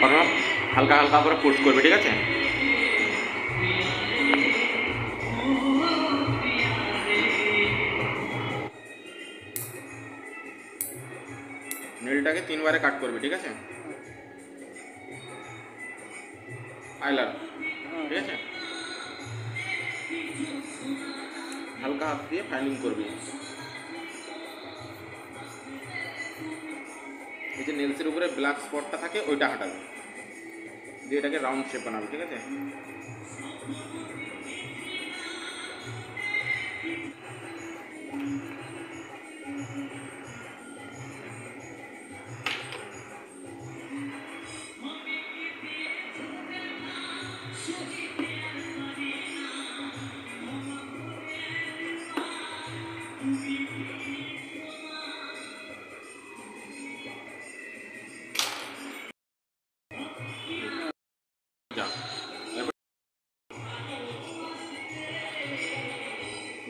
প্রথমে হালকা হালকা করে পুশ করবে, ঠিক আছে? নেলটাকে তিনবারে কাট করবে, ঠিক আছে? আইলার ঠিক আছে? হালকা হাত দিয়ে ফাইলিং করবি। এই যে নেলসের উপরে ব্ল্যাক স্পটটা থাকে, ওইটা হাঁটাবে। দিয়ে এটাকে রাউন্ড শেপ বানাবে, ঠিক আছে?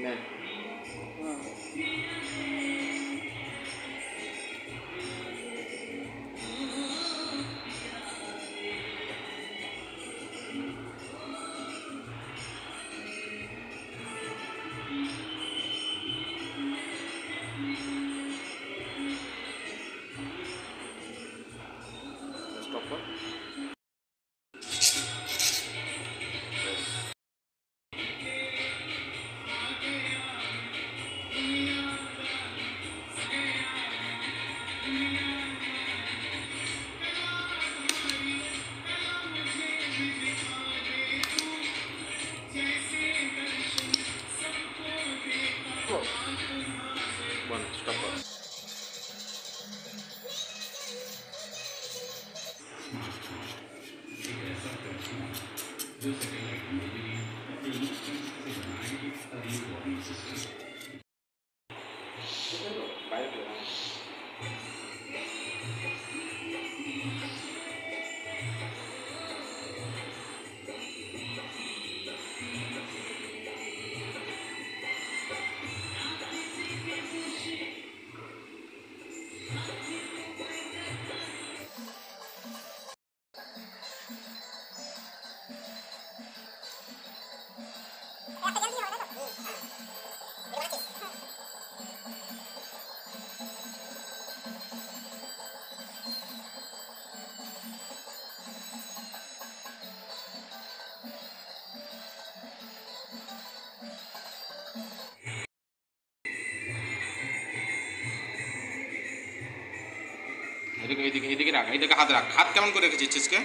Amen. Stopper. এদিকে এদিকে এদিকে রাখ এদিকে হাত রাখ। হাত কেমন করে রেখেছিস চিজকে